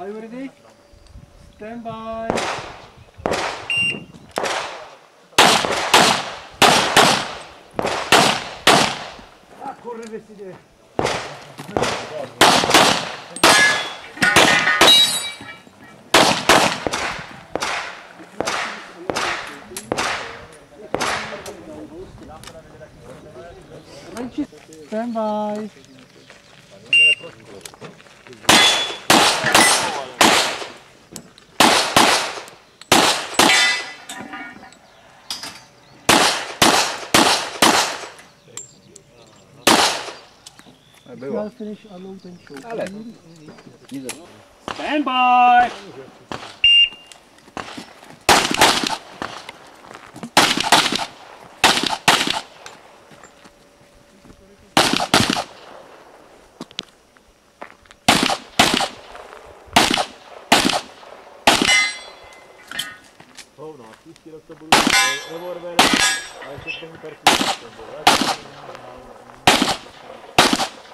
Are you ready? Stand by. Ah, corre vestire Stand by. Shall finish alone and show. Ale. Stand by. Hovno, příští rok to budu revolver, a ještě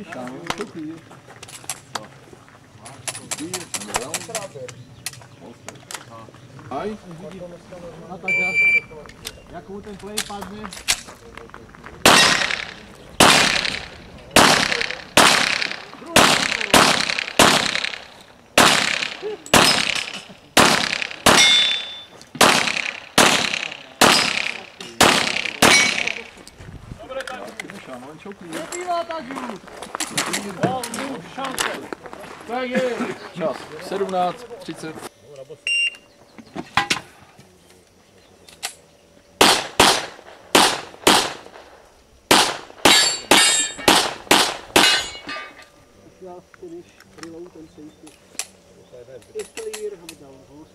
lixão, eu não sabia. Ai? Ja kūten klei padne. Thank you. Going to clear. Nebývá tak jít. Tak je. Čas. 17, 30. Shall finish reload and safety. Is clear, gaan we down. Host.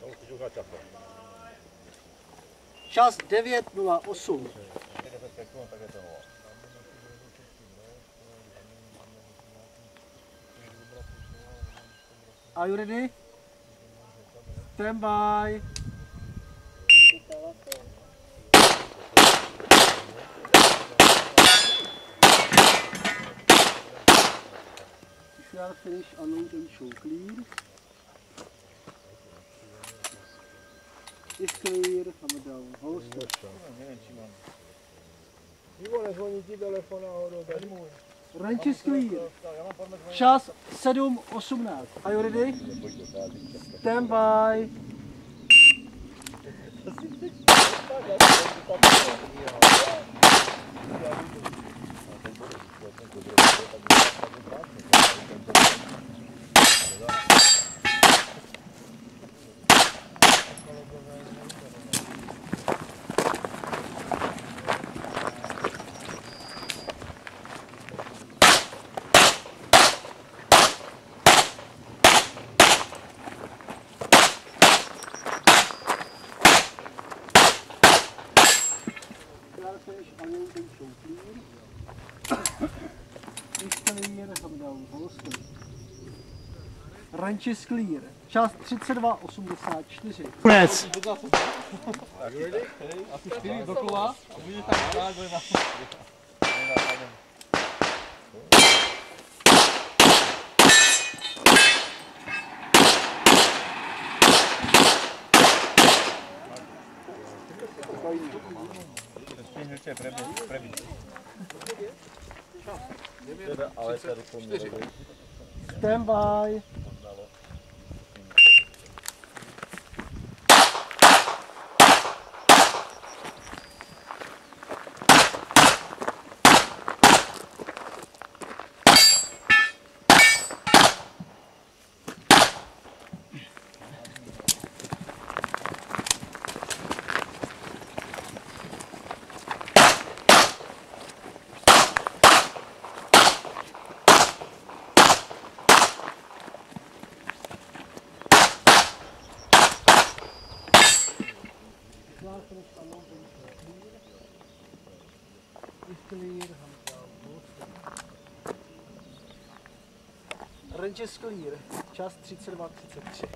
To musíš uhrát časem. Čas 9.08. Are you ready? Stand by. shall finish unloading shortly. It's clear, I'm down. Host. Jó lesz, van így ide lefonálod. Ranch is clear. Čas 7.18. Are you ready? Stand by. Show clear. Is clear, come down. Host. Ranch is clear. Čas 32.84. Konec. Asi 4 dokola. A bude tam stát, bude na Ale tady mně. Stand by. Range is clear, čas 32.33.